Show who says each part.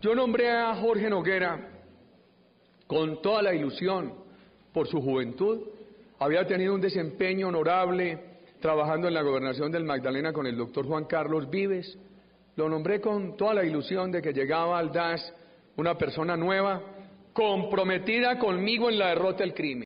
Speaker 1: Yo nombré a Jorge Noguera con toda la ilusión por su juventud. Había tenido un desempeño honorable trabajando en la gobernación del Magdalena con el doctor Juan Carlos Vives. Lo nombré con toda la ilusión de que llegaba al DAS una persona nueva, comprometida conmigo en la derrota del crimen.